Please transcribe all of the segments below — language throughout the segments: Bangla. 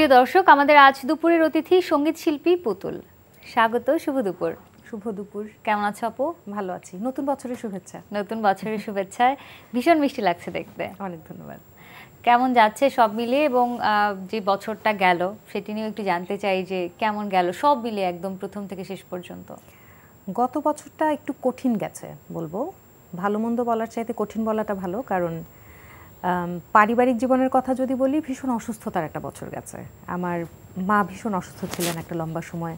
প্রিয় দর্শক আমাদের আজ দুপুরের অতিথি সংগীত শিল্পী পুতুল। স্বাগত শুভ দুপুর। শুভ দুপুর। কেমন আছো আপু? ভালো আছি। নতুন বছরের শুভেচ্ছা। নতুন বছরের শুভেচ্ছায়। ভীষণ মিষ্টি লাগছে দেখতে। অনেক ধন্যবাদ। কেমন যাচ্ছে সব মিলিয়ে এবং যে বছরটা গেল সেটি নিয়েও একটু জানতে চাই যে কেমন গেল সব মিলিয়ে একদম প্রথম থেকে শেষ পর্যন্ত। গত বছরটা একটু কঠিন গেছে বলব। ভালো মন্দ বলার চাইতে কঠিন বলাটা ভালো কারণ পারিবারিক জীবনের কথা যদি বলি, ভীষণ অসুস্থতার একটা বছর গেছে। আমার মা ভীষণ অসুস্থ ছিলেন একটা লম্বা সময়।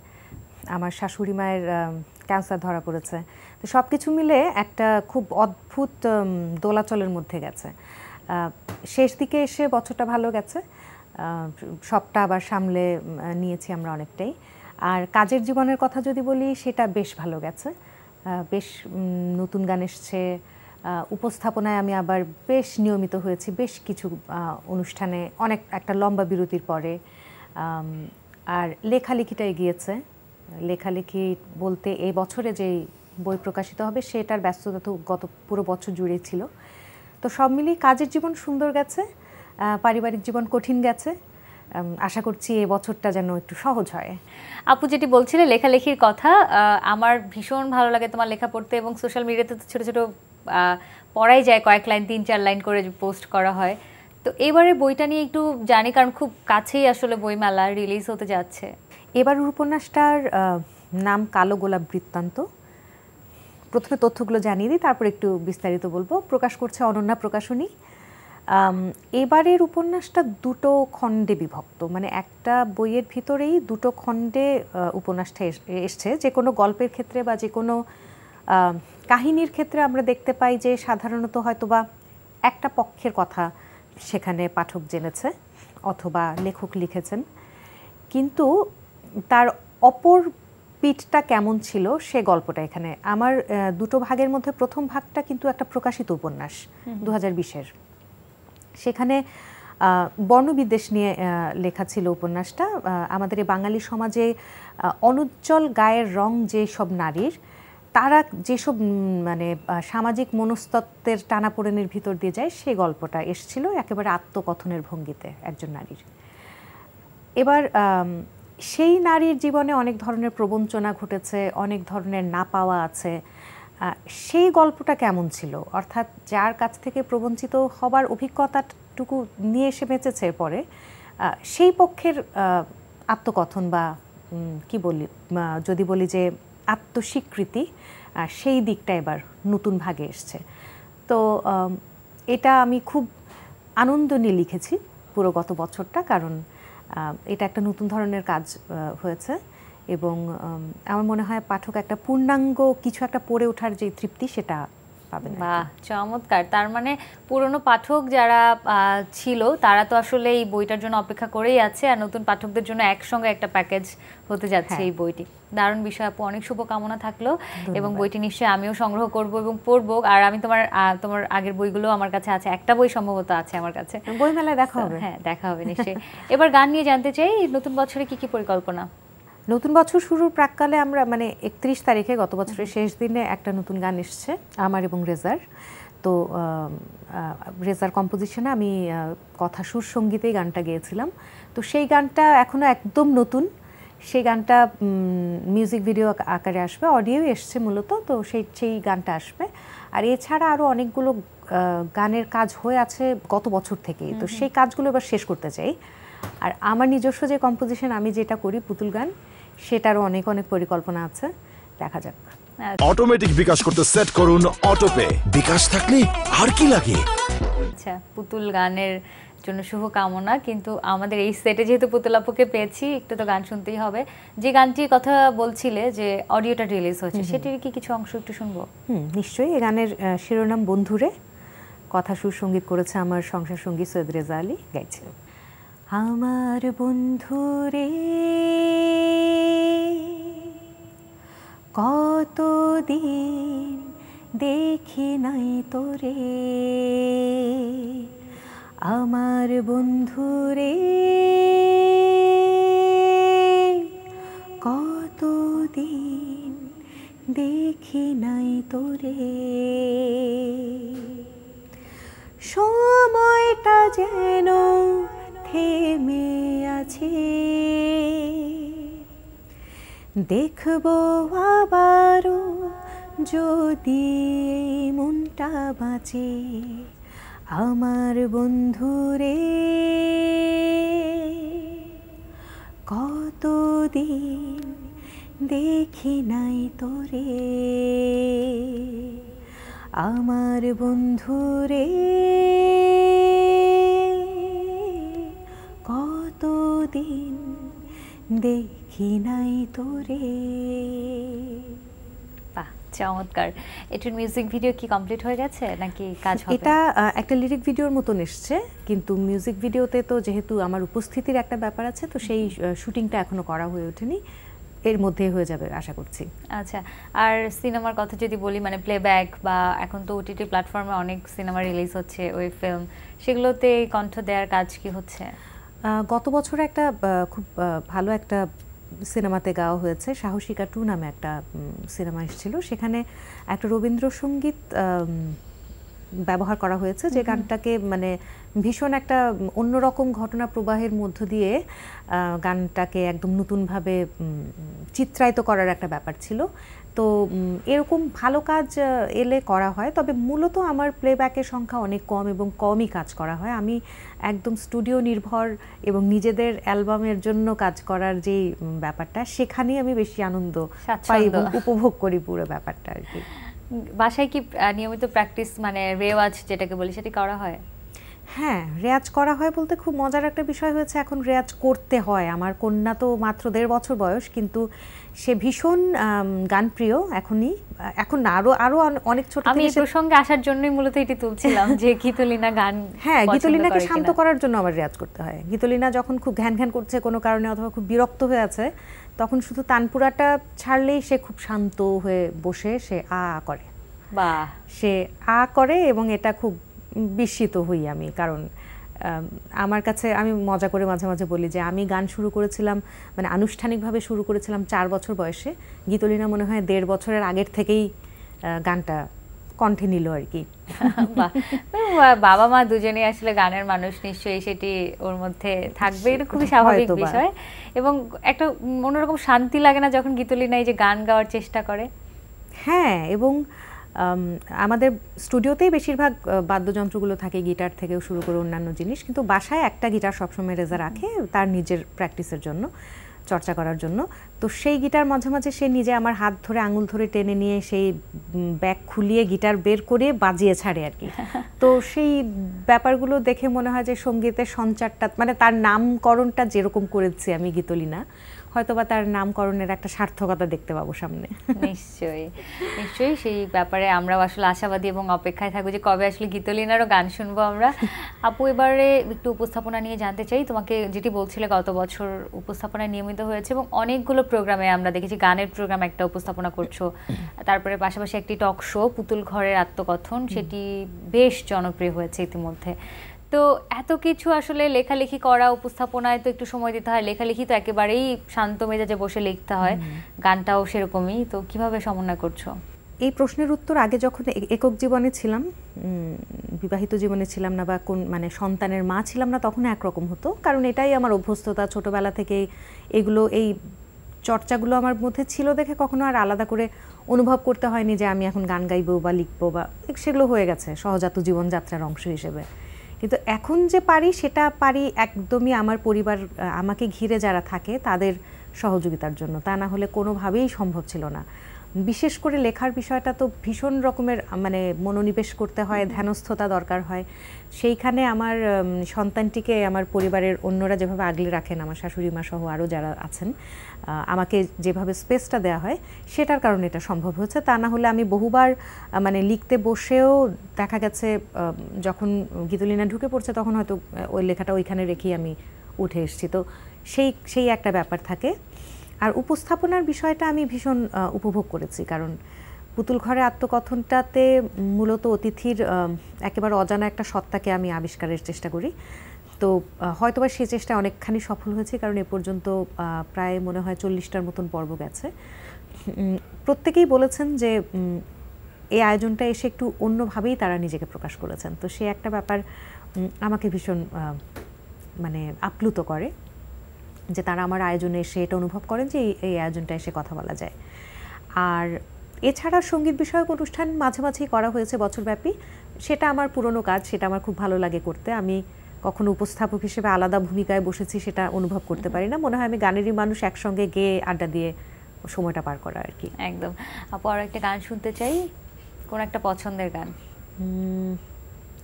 আমার শাশুড়ি মায়ের ক্যান্সার ধরা পড়েছে। তো সব কিছু মিলে একটা খুব অদ্ভুত দোলাচলের মধ্যে গেছে। শেষ দিকে এসে বছরটা ভালো গেছে। সবটা আবার সামলে নিয়েছি আমরা অনেকটাই। আর কাজের জীবনের কথা যদি বলি, সেটা বেশ ভালো গেছে। বেশ নতুন গান এসছে। উপস্থাপনায় আমি আবার বেশ নিয়মিত হয়েছি, বেশ কিছু অনুষ্ঠানে, অনেক একটা লম্বা বিরতির পরে। আর লেখালেখিটা এগিয়েছে। লেখালেখি বলতে এই বছরে যেই বই প্রকাশিত হবে, সেটার ব্যস্ততা তো গত পুরো বছর জুড়ে ছিল। তো সব মিলিয়ে কাজের জীবন সুন্দর গেছে পারিবারিক জীবন কঠিন গেছে। আশা করছি এই বছরটা যেন একটু সহজ হয়। আপু যেটি বলছিলে লেখালেখির কথা আমার ভীষণ ভালো লাগে তোমার লেখা পড়তে এবং সোশ্যাল মিডিয়াতে তো ছোটো ছোটো পড়াই যায় কয়েক লাইন, তিন চার লাইন করে পোস্ট করা হয়। তো এবারে বইটা নিয়ে একটু জানি, কারণ খুব কাছেই আসলে বইমেলা রিলিজ হতে যাচ্ছে। এবারের উপন্যাসটার নাম কালো গোলাপ বৃত্তান্ত। প্রথমে তথ্যগুলো জানিয়ে দিই, তারপর একটু বিস্তারিত বলব। প্রকাশ করছে অনন্যা প্রকাশনী। এবারের উপন্যাসটা দুটো খণ্ডে বিভক্ত। মানে একটা বইয়ের ভিতরেই দুটো খণ্ডে উপন্যাসটা এস- এসছে। যে কোনো গল্পের ক্ষেত্রে বা যে কোনো কাহিনীর ক্ষেত্রে আমরা দেখতে পাই যে সাধারণত হয়তোবা একটা পক্ষের কথা সেখানে পাঠক জেনেছে অথবা লেখক লিখেছেন। কিন্তু তার অপর পিঠটা কেমন ছিল সে গল্পটা এখানে। আমার দুটো ভাগের মধ্যে প্রথম ভাগটা কিন্তু একটা প্রকাশিত উপন্যাস দু হাজার বিশের। সেখানে বর্ণবিদ্বেষ নিয়ে লেখা ছিল উপন্যাসটা। আমাদের এই বাঙালি সমাজে অনুজ্জ্বল গায়ের রং যে সব নারীর তারা যেসব মানে সামাজিক মনস্তত্ত্বের টানাপোড়েনের ভিতর দিয়ে যায় সেই গল্পটা এসছিল একেবারে আত্মকথনের ভঙ্গিতে একজন নারীর। এবার সেই নারীর জীবনে অনেক ধরনের প্রবঞ্চনা ঘটেছে, অনেক ধরনের না পাওয়া আছে। সেই গল্পটা কেমন ছিল? অর্থাৎ যার কাছ থেকে প্রবঞ্চিত হবার অভিজ্ঞতাটুকু নিয়ে এসে বেঁচেছে পরে সেই পক্ষের আত্মকথন বা কি বলি যদি বলি যে আত্মস্বীকৃতি আহ, সেই দিকটা এবার নতুন ভাগে এসছে। তো এটা আমি খুব আনন্দ নিয়ে লিখেছি পুরো গত বছরটা কারণ এটা একটা নতুন ধরনের কাজ হয়েছে এবং আমার মনে হয় পাঠক একটা পূর্ণাঙ্গ কিছু একটা পড়ে ওঠার যে তৃপ্তি সেটা পাবেন বাহ চমৎকার। তার মানে পুরনো পাঠক যারা ছিল তারা তো আসলে এই বইটার জন্য অপেক্ষা করেই আছে আর নতুন পাঠকদের জন্য একসঙ্গে একটা প্যাকেজ হতে যাচ্ছে হ্যাঁ। এই বইটি। দারুণ বিষয় আপু অনেক শুভকামনা থাকল এবং বইটি নিশ্চয়ই আমিও সংগ্রহ করব এবং পড়ব। আর আমি তোমার তোমার আগের বইগুলো আমার কাছে আছে একটা বই সম্ভবত আছে আমার কাছে। বই বইমেলায় দেখা হবে। হ্যাঁ দেখা হবে নিশ্চয়ই। এবার গান নিয়ে জানতে চাই নতুন বছরে কি কি পরিকল্পনা? নতুন বছর শুরুর প্রাককালে আমরা মানে একত্রিশ তারিখে গত বছরের শেষ দিনে একটা নতুন গান এসছে আমার এবং রেজার। তো রেজার কম্পোজিশনে আমি কথা সুর সঙ্গীতেই গানটা গেয়েছিলাম। তো সেই গানটা এখনও একদম নতুন। সেই গানটা মিউজিক ভিডিও আকারে আসবে অডিও এসছে মূলত তো সেই সেই গানটা আসবে। আর এছাড়া আরও অনেকগুলো গানের কাজ হয়ে আছে গত বছর থেকেই। তো সেই কাজগুলো এবার শেষ করতে চাই। আর আমার নিজস্ব যে কম্পোজিশন আমি যেটা করি পুতুল গান সেটারও অনেক অনেক পরিকল্পনা আছে। দেখা যাক। অটোমেটিক বিকাশ করতে সেট করুন অটোপে বিকাশ থাকলে আর কি লাগে? আচ্ছা পুতুল গানের জন্য শুভকামনা কিন্তু আমাদের এই সেটে যেহেতু পুতুল আপুকে পেয়েছি একটু তো গান শুনতেই হবে। যে গানটির কথা বলছিলে যে অডিওটা রিলিজ হচ্ছে সেটির কি কিছু অংশ একটু শুনব? হুম নিশ্চয়ই। এই গানের শিরোনাম বন্ধুরে। কথা সুর সংগীত করেছে আমার সংসার সঙ্গী সৈয়দ রেজা আলী গাইছে আমার বন্ধুরে কতদিন দেখি নাই তোরে? আমার বন্ধুরে কতদিন দেখি নাই তোরে? সময়টা যেন থেমে আছি। দেখব আবারও যদি মনটা বাঁচে আমার বন্ধুরে। কতদিন দেখি নাই তোরে। আমার বন্ধুরে। কতদিন দেখি নাই তোরে। বাহ চমৎকার। এটার মিউজিক ভিডিও কি কমপ্লিট হয়ে গেছে নাকি কাজ হবে? এটা একটা লিরিক ভিডিওর মতন এসছে কিন্তু মিউজিক ভিডিওতে তো যেহেতু আমার উপস্থিতির একটা ব্যাপার আছে তো সেই শুটিংটা এখনও করা হয়ে ওঠেনি। এর মধ্যে হয়ে যাবে আশা করছি। আচ্ছা আর সিনেমার কথা যদি বলি মানে প্লেব্যাক বা এখন তো ওটিটি প্ল্যাটফর্মে অনেক সিনেমা রিলিজ হচ্ছে ওয়েব ফিল্ম সেগুলোতে কণ্ঠ দেওয়ার কাজ কি হচ্ছে? গত বছর একটা খুব ভালো একটা সিনেমাতে গাওয়া হয়েছে সাহসিকা টু নামে একটা সিনেমা এসেছিল। সেখানে একটা রবীন্দ্রসঙ্গীত ব্যবহার করা হয়েছে যে গানটাকে মানে ভীষণ একটা অন্যরকম ঘটনা প্রবাহের মধ্য দিয়ে গানটাকে একদম নতুনভাবে চিত্রায়িত করার একটা ব্যাপার ছিল। তো এরকম ভালো কাজ এলে করা হয়। তবে মূলত আমার প্লেব্যাকের সংখ্যা অনেক কম এবং কমই কাজ করা হয়। আমি একদম স্টুডিও নির্ভর এবং নিজেদের অ্যালবামের জন্য কাজ করার যে ব্যাপারটা সেখানেই আমি বেশি আনন্দ পাই এবং উপভোগ করি পুরো ব্যাপারটা আর কি। বাসায় কি নিয়মিত প্র্যাকটিস মানে রেওয়াজ যেটাকে বলি সেটি করা হয়? হ্যাঁ রেয়াজ করা হয় বলতে খুব মজার একটা বিষয় হয়েছে এখন রেয়াজ করতে হয়। আমার কন্যা তো মাত্র দেড় বছর বয়স কিন্তু সে ভীষণ আম, গানপ্রিয় এখনই। এখন না আরও আরও অনেক ছোট আমি এই প্রসঙ্গে আসার জন্যই মূলত এটি তুলছিলাম যে গীতলিনা গান হ্যাঁ গীতলিনাকে শান্ত করার জন্য আমার রেয়াজ করতে হয়। গীতলিনা যখন খুব ঘ্যান ঘ্যান করছে কোনো কারণে অথবা খুব বিরক্ত হয়ে আছে তখন শুধু তানপুরাটা ছাড়লেই সে খুব শান্ত হয়ে বসে সে আ করে। বা সে আ করে এবং এটা খুব বিস্মিত হই আমি কারণ আমার কাছে আমি মজা করে মাঝে মাঝে বলি যে আমি গান শুরু করেছিলাম মানে আনুষ্ঠানিকভাবে শুরু করেছিলাম চার বছর বয়সে। গীতলিনা মনে হয় দেড় বছরের আগের থেকেই গানটা কণ্ঠে নিল আর কি। বাবা মা দুজনেই আসলে গানের মানুষ নিশ্চয়ই সেটি ওর মধ্যে থাকবে এটা খুবই স্বাভাবিক বিষয়। এবং একটা অন্যরকম শান্তি লাগে না যখন গীতলিনা এই যে গান গাওয়ার চেষ্টা করে। হ্যাঁ এবং আমাদের স্টুডিওতেই বেশিরভাগ বাদ্যযন্ত্রগুলো থাকে গিটার থেকেও শুরু করে অন্যান্য জিনিস কিন্তু বাসায় একটা গিটার সবসময় রেজা রাখে তার নিজের প্র্যাকটিসের জন্য চর্চা করার জন্য। তো সেই গিটার মাঝে মাঝে সে নিজে আমার হাত ধরে আঙুল ধরে টেনে নিয়ে সেই ব্যাগ খুলিয়ে গিটার বের করে বাজিয়ে ছাড়ে আর কি। তো সেই ব্যাপারগুলো দেখে মনে হয় যে সঙ্গীতের সঞ্চারটা মানে তার নামকরণটা যেরকম করেছি আমি গীতলিনা হয়তোবা তার নামকরণের একটা সার্থকতা দেখতে পাবো সামনে। নিশ্চয়ই নিশ্চয়ই সেই ব্যাপারে আমরাও আসলে আশাবাদী এবং অপেক্ষায় থাকব যে কবে আসলে গীতলিনারও গান শুনব আমরা। আপু, এবারে একটু উপস্থাপনা নিয়ে জানতে চাই। তোমাকে যেটি বলছিলে, গত বছর উপস্থাপনায় নিয়মিত হয়েছে এবং অনেকগুলো প্রোগ্রামে আমরা দেখেছি গানের প্রোগ্রাম একটা উপস্থাপনা করছ। তারপরে পাশাপাশি একটি টক শো, পুতুল ঘরের আত্মকথন, সেটি বেশ জনপ্রিয় হয়েছে ইতিমধ্যে। তো এত কিছু আসলে লেখালেখি করা উপস্থাপনায় তো একটু সময় দিতে হয়। লেখালেখি তো একেবারেই শান্ত মেজাজে বসে লিখতে হয়। গানটাও সেরকমই। তো কীভাবে সমন্বয় করছ? এই প্রশ্নের উত্তর আগে যখন একক জীবনে ছিলাম বিবাহিত জীবনে ছিলাম না বা কোন মানে সন্তানের মা ছিলাম না তখন একরকম হতো। কারণ এটাই আমার অভ্যস্ততা ছোটবেলা থেকেই। এগুলো এই চর্চাগুলো আমার মধ্যে ছিল দেখে কখনো আর আলাদা করে অনুভব করতে হয়নি যে আমি এখন গান গাইবো বা লিখব বা সেগুলো হয়ে গেছে সহজাত জীবনযাত্রার অংশ হিসেবে। কিন্তু এখন যে পারি, সেটা পারি একদমই আমার পরিবার আমাকে ঘিরে যারা থাকে তাদের সহযোগিতার জন্য। তা না হলে কোনোভাবেই সম্ভব ছিল না। বিশেষ করে লেখার বিষয়টা তো ভীষণ রকমের মানে মনোনিবেশ করতে হয়, ধ্যানস্থতা দরকার হয়। সেইখানে আমার সন্তানটিকে আমার পরিবারের অন্যরা যেভাবে আগলে রাখেন, আমার শাশুড়ি মা সহ আরও যারা আছেন আমাকে যেভাবে স্পেসটা দেওয়া হয়, সেটার কারণে এটা সম্ভব হচ্ছে তা না হলে আমি বহুবার মানে লিখতে বসেও দেখা গেছে যখন গীতলিনা ঢুকে পড়ছে, তখন হয়তো ওই লেখাটা ওইখানে রেখেই আমি উঠে এসেছি। তো সেই সেই একটা ব্যাপার থাকে। আর উপস্থাপনার বিষয়টা আমি ভীষণ উপভোগ করেছি। কারণ পুতুল ঘরে আত্মকথনটাতে মূলত অতিথির একেবারে অজানা একটা সত্তাকে আমি আবিষ্কারের চেষ্টা করি। তো হয়তোবা সেই চেষ্টা অনেকখানি সফল হয়েছে, কারণ এ পর্যন্ত প্রায় মনে হয় চল্লিশটার মতন পর্ব গেছে। প্রত্যেকেই বলেছেন যে এই আয়োজনটা এসে একটু অন্যভাবেই তারা নিজেকে প্রকাশ করেছেন। তো সে একটা ব্যাপার আমাকে ভীষণ মানে আপ্লুত করে। যে তারা আমার আয়োজনে এসে এটা অনুভব করেন যে এই- আয়োজনটা এসে কথা বলা যায়। আর এছাড়া সংগীত বিষয়ক অনুষ্ঠান মাঝে মাঝেই করা হয়েছে বছরব্যাপী। সেটা আমার পুরনো কাজ সেটা আমার খুব ভালো লাগে করতে। আমি কখনো উপস্থাপক হিসেবে আলাদা ভূমিকায় বসেছি সেটা অনুভব করতে পারি না। মনে হয় আমি গানেরই মানুষ একসঙ্গে গেয়ে আড্ডা দিয়ে সময়টা পার করা আর কি। একদম। আপু আরও একটা গান শুনতে চাই? কোন একটা পছন্দের গান?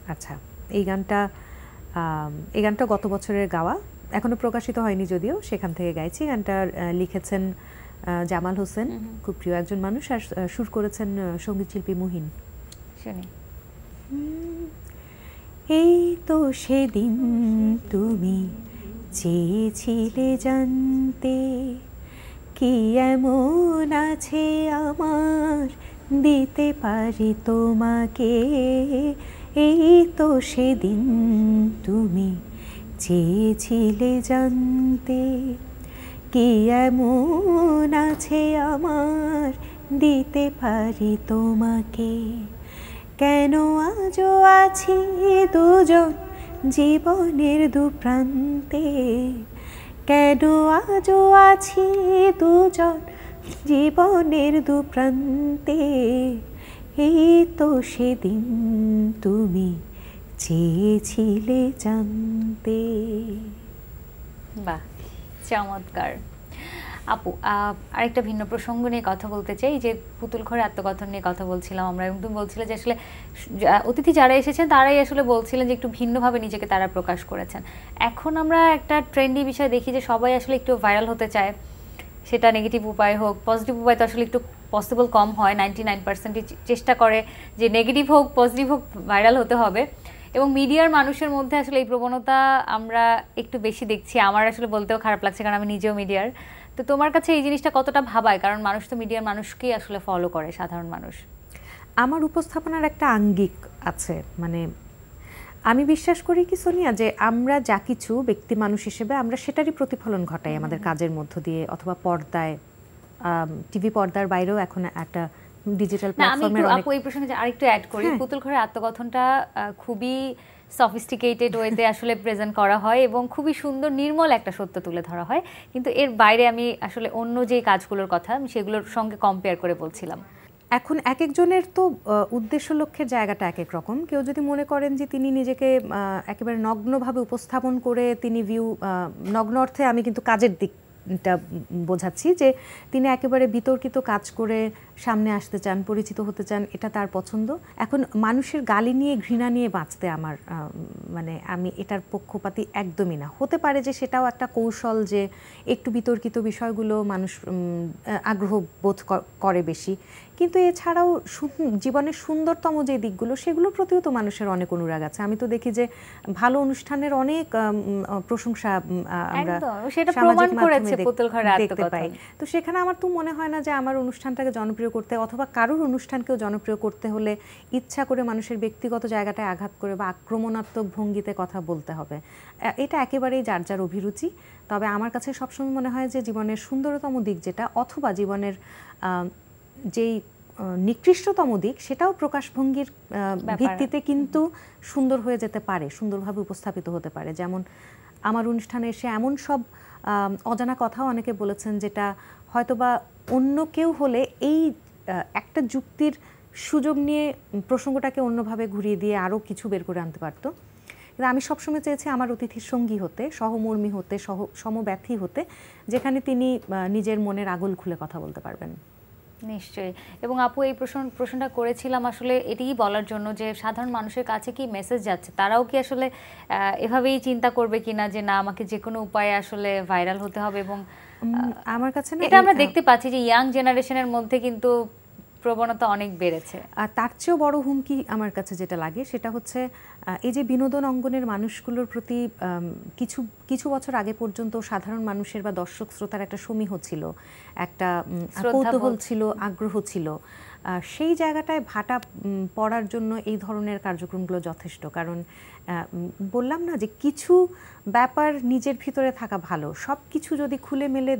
আচ্ছা। এই গানটা এই গানটা গত বছরের গাওয়া। এখনও প্রকাশিত হয়নি যদিও সেখান থেকে গাইছি গানটা লিখেছেন জামাল হোসেন খুব প্রিয় একজন মানুষ আর সুর করেছেন সংগীত শিল্পী মুহিন। শুনি। এই তো সেদিন তুমি চেয়েছিলে জানতে কি এমন আছে আমার দিতে পারি তোমাকে? এই তো সেদিন তুমি চেয়েছিলে জানতে কি এমন আছে আমার দিতে পারি তোমাকে? কেন আজও আছি দুজন জীবনের দু প্রান্তে কেন আজও আছি দুজন জীবনের দু প্রান্তে এই তো সেদিন তুমি চেয়েছিলে জানতে। বাহ, চমৎকার। আপু আরেকটা ভিন্ন প্রসঙ্গ নিয়ে কথা বলতে চাই, যে পুতুল ঘরে আত্মকথন নিয়ে কথা বলছিলাম আমরা, এবং তুমি বলছিলে যে আসলে অতিথি যারা এসেছেন, তারাই আসলে বলছিলেন যে একটু ভিন্নভাবে নিজেকে তারা প্রকাশ করেছেন। এখন আমরা একটা ট্রেন্ডি বিষয় দেখি যে সবাই আসলে একটু ভাইরাল হতে চায়, সেটা নেগেটিভ উপায় হোক, পজিটিভ উপায় তো আসলে একটু পসিবল কম হয়, নাইনটি নাইন পার্সেন্টই চেষ্টা করে যে নেগেটিভ হোক, পজিটিভ হোক, ভাইরাল হতে হবে। এবং মিডিয়ার মানুষের মধ্যে আসলে এই প্রবণতা আমরা একটু বেশি দেখছি। আমার আসলে বলতেও খারাপ লাগছে কারণ আমি নিজেও মিডিয়ার। তো তোমার কাছে এই জিনিসটা কতটা ভাবায়? কারণ মানুষ তো মিডিয়ার মানুষকেই আসলে ফলো করে সাধারণ মানুষ। আমার উপস্থাপনার একটা আঙ্গিক আছে। মানে আমি বিশ্বাস করি কি সোনিয়া যে আমরা যা কিছু ব্যক্তি মানুষ হিসেবে আমরা সেটারই প্রতিফলন ঘটাই আমাদের কাজের মধ্য দিয়ে অথবা পর্দায়। টিভি পর্দার বাইরেও এখন একটা ডিজিটাল প্ল্যাটফর্মের অনেক আপু এই প্রসঙ্গে যে আরেকটু অ্যাড করি। হ্যাঁ। পুতুল ঘরের আত্মকথনটা খুবই সফিস্টিকেটেড ওয়েতে আসলে প্রেজেন্ট করা হয় এবং খুবই সুন্দর নির্মল একটা সত্য তুলে ধরা হয়। কিন্তু এর বাইরে আমি আসলে অন্য যে কাজগুলোর কথা আমি সেগুলোর সঙ্গে কম্পেয়ার করে বলছিলাম। এখন এক একজনের তো উদ্দেশ্য লক্ষ্যের জায়গাটা এক এক রকম। কেউ যদি মনে করেন যে তিনি নিজেকে একেবারে নগ্নভাবে উপস্থাপন করে তিনি ভিউ নগ্ন অর্থে আমি কিন্তু কাজের দিকটা বোঝাচ্ছি যে তিনি একেবারে বিতর্কিত কাজ করে সামনে আসতে চান পরিচিত হতে চান এটা তার পছন্দ। এখন মানুষের গালি নিয়ে ঘৃণা নিয়ে বাঁচতে আমার মানে আমি এটার পক্ষপাতি একদমই না। হতে পারে যে সেটাও একটা কৌশল যে একটু বিতর্কিত বিষয়গুলো মানুষ আগ্রহ বোধ করে বেশি। কিন্তু এছাড়াও জীবনের সুন্দরতম যে দিকগুলো সেগুলোর প্রতিও তো মানুষের অনেক অনুরাগ আছে। আমি তো দেখি যে ভালো অনুষ্ঠানের অনেক প্রশংসা আমরা সামাজিক মাধ্যমে দেখতে পাই। তো সেখানে আমার তো মনে হয় না যে আমার অনুষ্ঠানটাকে জনপ্রিয় করতে অথবা কারোর অনুষ্ঠানকেও জনপ্রিয় করতে হলে ইচ্ছা করে মানুষের ব্যক্তিগত জায়গাটায় আঘাত করে বা আক্রমণাত্মক ভঙ্গিতে কথা বলতে হবে। এটা একেবারেই যার যার অভিরুচি। তবে আমার কাছে সবসময় মনে হয় যে জীবনের সুন্দরতম দিক যেটা অথবা জীবনের যেই নিকৃষ্টতম দিক সেটাও প্রকাশভঙ্গির ভিত্তিতে কিন্তু সুন্দর হয়ে যেতে পারে সুন্দরভাবে উপস্থাপিত হতে পারে। যেমন আমার অনুষ্ঠানে এসে এমন সব অজানা কথাও অনেকে বলেছেন যেটা হয়তোবা অন্য কেউ হলে এই একটা যুক্তির সুযোগ নিয়ে প্রসঙ্গটাকে অন্যভাবে ঘুরিয়ে দিয়ে আরও কিছু বের করে আনতে পারতো। কিন্তু আমি সবসময় চেয়েছি আমার অতিথির সঙ্গী হতে, সহমর্মী হতে, সহ, সমব্যথী হতে, যেখানে তিনি নিজের মনের আগুল খুলে কথা বলতে পারবেন। নিশ্চয়ই। এবং আপু এই প্রশ্ন প্রশ্নটা করেছিলাম আসলে এটিই বলার জন্য যে সাধারণ মানুষের কাছে কি মেসেজ যাচ্ছে? তারাও কি আসলে এভাবেই চিন্তা করবে কিনা যে না আমাকে যে কোনো উপায়ে আসলে ভাইরাল হতে হবে এবং আমার কাছে না এটা আমরা দেখতে পাচ্ছি যে ইয়াং জেনারেশনের মধ্যে কিন্তু প্রবণতা অনেক বেড়েছে। আর তার চেয়েও বড় হুমকি আমার কাছে যেটা লাগে সেটা হচ্ছে এই যে বিনোদন অঙ্গনের মানুষগুলোর প্রতি কিছু কিছু বছর আগে পর্যন্ত সাধারণ মানুষের বা দর্শক শ্রোতার একটা সমীহ ছিল একটা কৌতূহল ছিল আগ্রহ ছিল। সেই জায়গাটায় ভাটা পড়ার জন্য এই ধরনের কার্যক্রমগুলো যথেষ্ট। কারণ বললাম না যে কিছু ব্যাপার নিজের ভিতরে থাকা ভালো। সব কিছু যদি খুলে মেলে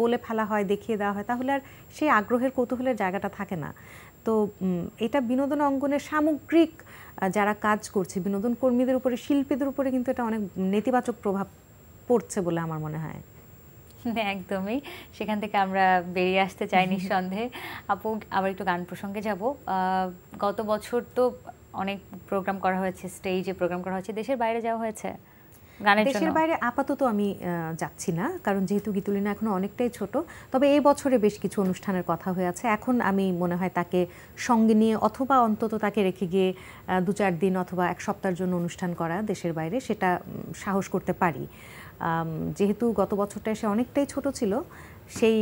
বলে ফেলা হয় দেখিয়ে দেওয়া হয় তাহলে আর সেই আগ্রহের কৌতূহলের জায়গাটা থাকে না। তো এটা বিনোদন অঙ্গনের সামগ্রিক যারা কাজ করছে বিনোদন কর্মীদের উপরে শিল্পীদের উপরে কিন্তু এটা অনেক নেতিবাচক প্রভাব পড়ছে বলে আমার মনে হয়। একদমই। সেখান থেকে আমরা বেরিয়ে আসতে চাই নিঃসন্দেহে। আপু আবার একটু গান প্রসঙ্গে যাব। গত বছর তো অনেক প্রোগ্রাম করা হয়েছে স্টেজে প্রোগ্রাম করা হয়েছে। দেশের বাইরে যাওয়া হয়েছে? গানের দেশের বাইরে আপাতত আমি যাচ্ছি না কারণ যেহেতু গীতুলিনা এখন অনেকটাই ছোট তবে এই বছরে বেশ কিছু অনুষ্ঠানের কথা হয়ে আছে। এখন আমি মনে হয় তাকে সঙ্গে নিয়ে অথবা অন্তত তাকে রেখে গিয়ে দু চার দিন অথবা এক সপ্তাহের জন্য অনুষ্ঠান করা দেশের বাইরে সেটা সাহস করতে পারি। যেহেতু গত বছরটা সে অনেকটাই ছোট ছিল সেই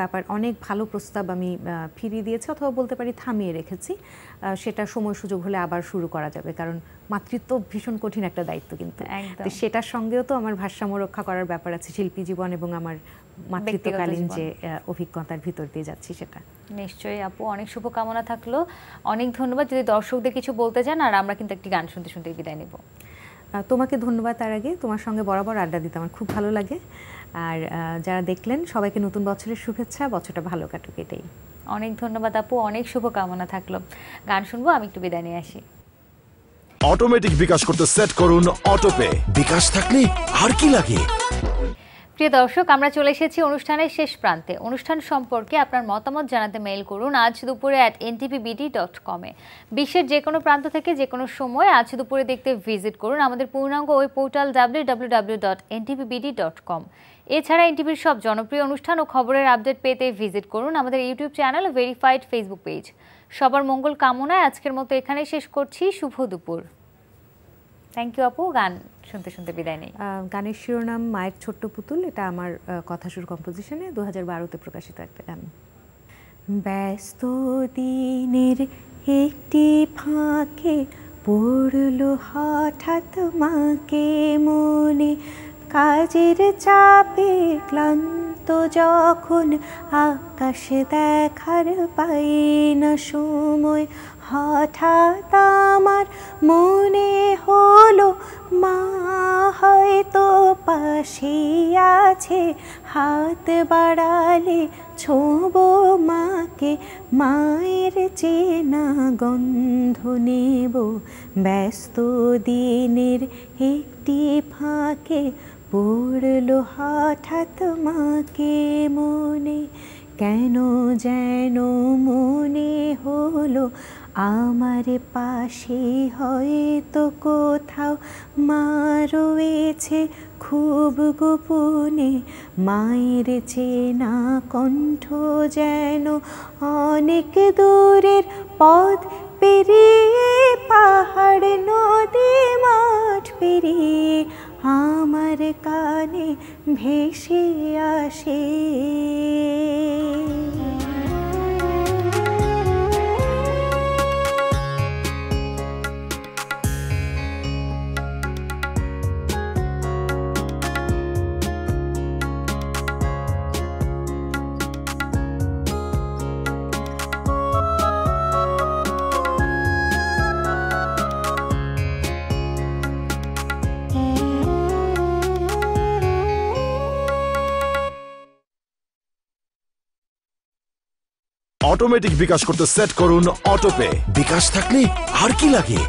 ব্যাপার অনেক ভালো প্রস্তাব আমি ফিরিয়ে দিয়েছি অথবা বলতে পারি থামিয়ে রেখেছি। সেটা সময় সুযোগ হলে আবার শুরু করা যাবে কারণ মাতৃত্ব ভীষণ কঠিন একটা দায়িত্ব কিন্তু। সেটার সঙ্গেও তো আমার ভারসাম্য রক্ষা করার ব্যাপার আছে শিল্পী জীবন এবং আমার মাতৃত্বকালীন যে অভিজ্ঞতার ভিতর দিয়ে যাচ্ছি সেটা। নিশ্চয়ই আপু অনেক শুভকামনা থাকল। অনেক ধন্যবাদ। যদি দর্শকদের কিছু বলতে চান আর আমরা কিন্তু একটি গান শুনতে শুনতে বিদায় নিব। তোমাকে ধন্যবাদ তার আগে। তোমার সঙ্গে বরাবর আড্ডা দিতে আমার খুব ভালো লাগে। আর যারা দেখলেন সবাইকে নতুন বছরের শুভেচ্ছা। বছরটা ভালো কাটুক এটাই। অনেক ধন্যবাদ আপু অনেক শুভকামনা থাকল। গান শুনব আমি একটু বিদায় নিয়ে আসি। অটোমেটিক বিকাশ করতে সেট করুন অটোপে বিকাশ থাকলে আর কি লাগে? প্রিয় দর্শক, আমরা চলে এসেছি অনুষ্ঠানের শেষ প্রান্তে। অনুষ্ঠান সম্পর্কে আপনার মতামত জানাতে মেইল করুন আজ দুপুরে অ্যাট এনটিপিবিডি ডট কমে বিশ্বের যে কোনো প্রান্ত থেকে যে কোনো সময় আজ দুপুরে দেখতে ভিজিট করুন আমাদের পূর্ণাঙ্গ ওই portal W W W dot NTPBD dot com এছাড়া এনটিভির সব জনপ্রিয় অনুষ্ঠান ও খবরের আপডেট পেতে ভিজিট করুন আমাদের ইউটিউব চ্যানেল ও ভেরিফাইড ফেসবুক পেজ সবার মঙ্গল কামনায় আজকের মতো এখানেই শেষ করছি। শুভ দুপুর। থ্যাংক ইউ আপু। গান শুনতে শুনতে বিদায় নেই। গানের শিরোনাম মায়ের ছোট্ট পুতুল, এটা আমার কথা সুর কম্পোজিশনে দু হাজার বারোতে প্রকাশিত একটা গান। ব্যস্ত দিনের একটি ফাঁকে পড়ল হঠাৎ মাকে মনে কাজের চাপে ক্লান্ত যখন আকাশে দেখার পাই না সময়, হঠাৎ আমার মনে হলো, মা, হয়তো পাশে আছে, হাত বাড়ালে ছোব মাকে, মায়ের চেনা গন্ধ নেব। ব্যস্ত দিনের একটি ফাঁকে পড়ল হঠাৎ মাকে মনে, কেন যেন মনে হলো, আমার পাশে হয়তো কোথাও মা রয়েছে খুব গোপনে, মায়ের চেনা কণ্ঠ যেন অনেক দূরের পথ পেরিয়ে, পাহাড় নদী মাঠ পেরিয়ে আমার কানে ভেসে আসে অটোমেটিক বিকাশ করতে সেট করুন অটোপে বিকাশ থাকলে আর কি লাগে?